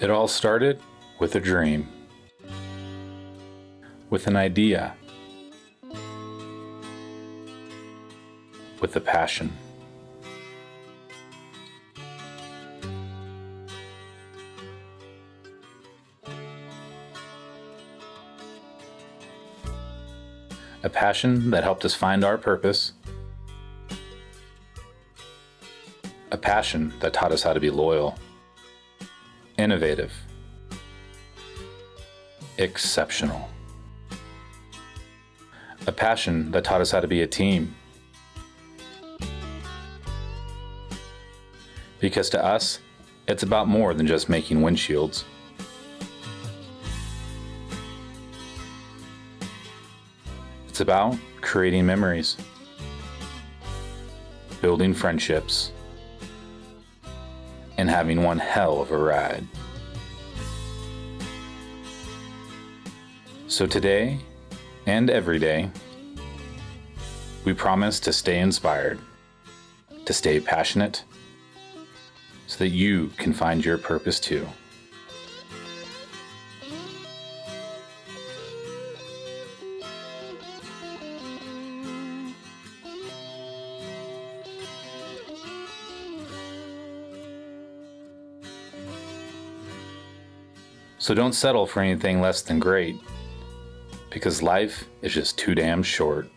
It all started with a dream, with an idea, with a passion. A passion that helped us find our purpose. A passion that taught us how to be loyal, innovative, exceptional. A passion that taught us how to be a team. Because to us, it's about more than just making windshields. It's about creating memories, building friendships, and having one hell of a ride. So today and every day, we promise to stay inspired, to stay passionate, so that you can find your purpose too. So don't settle for anything less than great, because life is just too damn short.